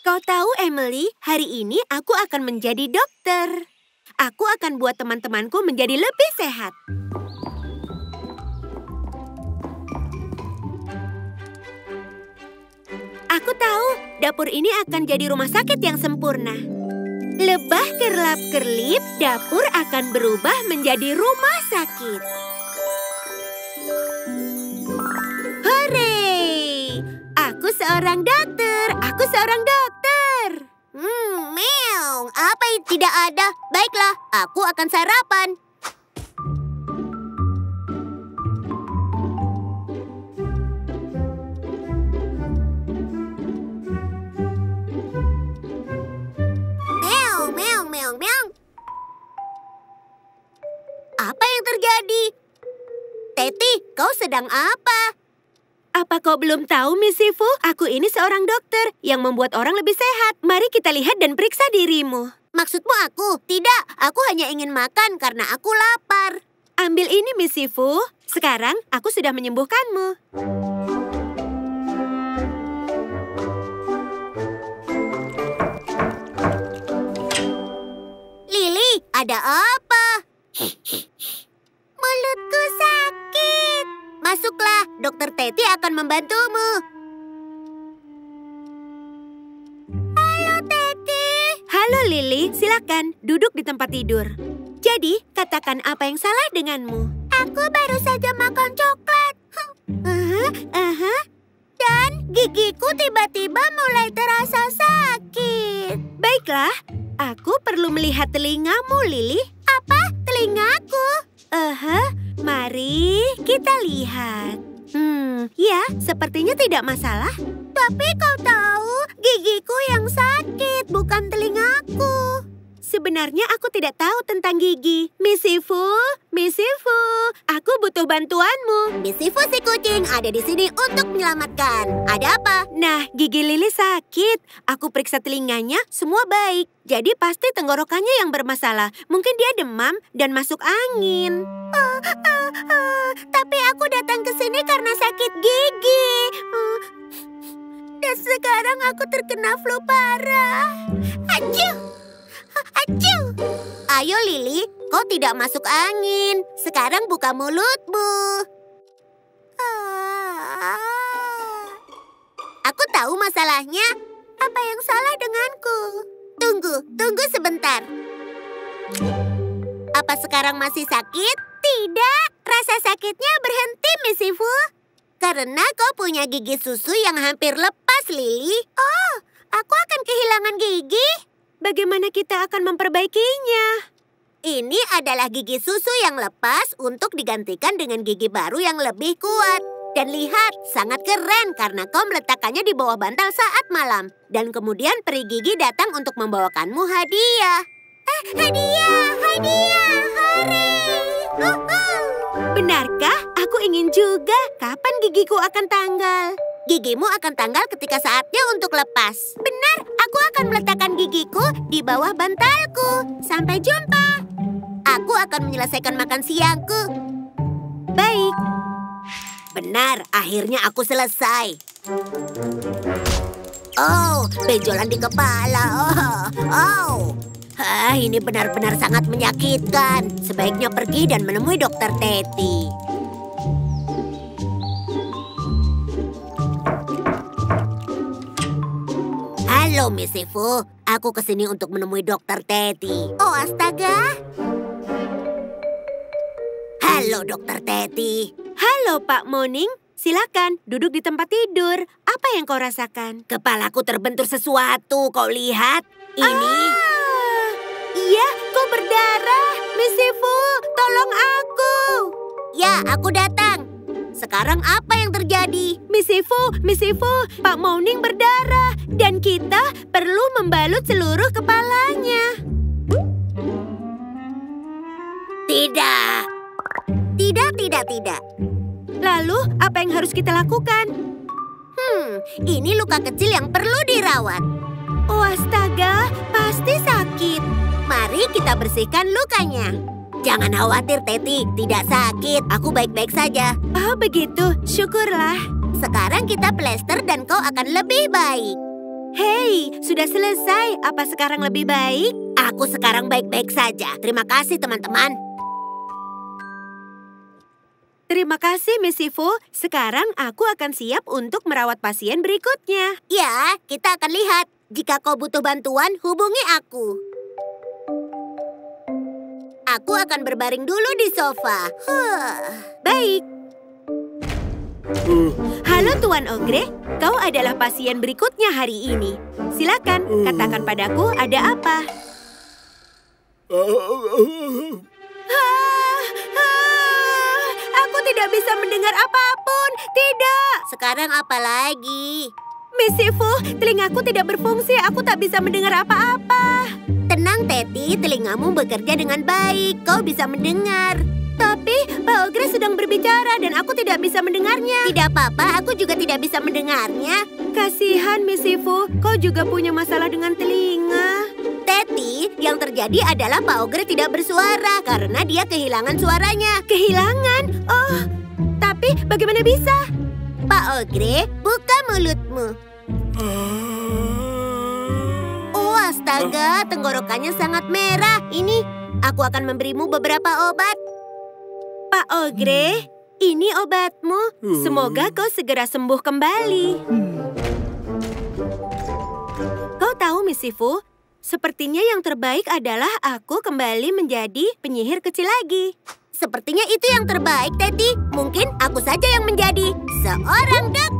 Kau tahu, Emily, hari ini aku akan menjadi dokter. Aku akan buat teman-temanku menjadi lebih sehat. Aku tahu, dapur ini akan jadi rumah sakit yang sempurna. Lebah kerlap-kerlip, dapur akan berubah menjadi rumah sakit. Hore! Aku seorang dokter, aku seorang dokter. Tidak ada? Baiklah, aku akan sarapan. Apa yang terjadi? Teti, kau sedang apa? Apa kau belum tahu, Miss Sifu? Aku ini seorang dokter yang membuat orang lebih sehat. Mari kita lihat dan periksa dirimu. Maksudmu aku? Tidak, aku hanya ingin makan karena aku lapar. Ambil ini, Miss Sifu. Sekarang aku sudah menyembuhkanmu. Lili, ada apa? Mulutku sakit. Masuklah, dokter Teti akan membantumu. Halo, Lily. Silakan duduk di tempat tidur. Jadi, katakan apa yang salah denganmu. Aku baru saja makan coklat. Aha, aha. Dan gigiku tiba-tiba mulai terasa sakit. Baiklah, aku perlu melihat telingamu, Lily. Apa? Telingaku? Aha, mari kita lihat. Hmm, ya, sepertinya tidak masalah. Tapi kau tahu, gigiku yang sakit, bukan telingaku. Sebenarnya aku tidak tahu tentang gigi. Miss Sifu, Miss Sifu, aku butuh bantuanmu. Misifu si kucing ada di sini untuk menyelamatkan. Ada apa? Nah, gigi Lili sakit. Aku periksa telinganya, semua baik. Jadi pasti tenggorokannya yang bermasalah. Mungkin dia demam dan masuk angin. Ah, ah, ah. Tapi aku datang ke sini karena sakit gigi. Ah. Dan sekarang aku terkena flu parah. Acuh! Acuh! Ayo Lili, kau tidak masuk angin. Sekarang buka mulutmu. Ah. Aku tahu masalahnya. Apa yang salah denganku? Tunggu, tunggu sebentar. Apa sekarang masih sakit? Tidak, rasa sakitnya berhenti, Miss Sifu. Karena kau punya gigi susu yang hampir lepas, Lili. Oh, aku akan kehilangan gigi. Bagaimana kita akan memperbaikinya? Ini adalah gigi susu yang lepas untuk digantikan dengan gigi baru yang lebih kuat. Dan lihat, sangat keren karena kau meletakkannya di bawah bantal saat malam. Dan kemudian peri gigi datang untuk membawakanmu hadiah. Eh, hadiah, hadiah, hore! Uhuh. Benarkah? Aku ingin juga. Kapan gigiku akan tanggal? Gigimu akan tanggal ketika saatnya untuk lepas. Benar, aku akan meletakkan gigiku di bawah bantalku. Sampai jumpa. Aku akan menyelesaikan makan siangku. Baik. Benar, akhirnya aku selesai. Oh, benjolan di kepala. Oh, oh. Ah, ini benar-benar sangat menyakitkan. Sebaiknya pergi dan menemui dokter Teti. Halo, Miss Sifu. Aku ke sini untuk menemui dokter Teti. Oh, astaga. Halo, dokter Teti. Halo, Pak Moning. Silakan duduk di tempat tidur. Apa yang kau rasakan? Kepalaku terbentur sesuatu. Kau lihat? Ini... Ah, iya, kau berdarah. Miss Sifu, tolong aku. Ya, aku datang. Sekarang apa yang terjadi? Miss Sifu, Miss Sifu, Pak Moning berdarah. Dan kita perlu membalut seluruh kepalanya. Tidak. Tidak, tidak, tidak. Lalu, apa yang harus kita lakukan? Hmm, ini luka kecil yang perlu dirawat. Oh astaga, pasti sakit. Mari kita bersihkan lukanya. Jangan khawatir, Teti. Tidak sakit. Aku baik-baik saja. Oh begitu, syukurlah. Sekarang kita plester dan kau akan lebih baik. Hei, sudah selesai. Apa sekarang lebih baik? Aku sekarang baik-baik saja. Terima kasih, teman-teman. Terima kasih, Miss Sifu. Sekarang aku akan siap untuk merawat pasien berikutnya. Ya, kita akan lihat. Jika kau butuh bantuan, hubungi aku. Aku akan berbaring dulu di sofa. Huh. Baik. Halo Tuan Ogre, kau adalah pasien berikutnya hari ini. Silakan, katakan padaku ada apa. Ah, ah, aku tidak bisa mendengar apa pun. Tidak. Sekarang apa lagi? Miss Sifu, telingaku tidak berfungsi. Aku tak bisa mendengar apa-apa. Tenang, Teti. Telingamu bekerja dengan baik. Kau bisa mendengar. Tapi Pak Ogre sedang berbicara dan aku tidak bisa mendengarnya. Tidak apa-apa, aku juga tidak bisa mendengarnya. Kasihan, Miss Sifu. Kau juga punya masalah dengan telinga. Teti, yang terjadi adalah Pak Ogre tidak bersuara karena dia kehilangan suaranya. Kehilangan? Oh, tapi bagaimana bisa? Pak Ogre, buka mulutmu. Oh, astaga, tenggorokannya sangat merah. Ini, aku akan memberimu beberapa obat. Pak Ogre, ini obatmu. Semoga kau segera sembuh kembali. Kau tahu, Miss Sifu, sepertinya yang terbaik adalah aku kembali menjadi penyihir kecil lagi. Sepertinya itu yang terbaik, Teti. Mungkin aku saja yang menjadi seorang dokter.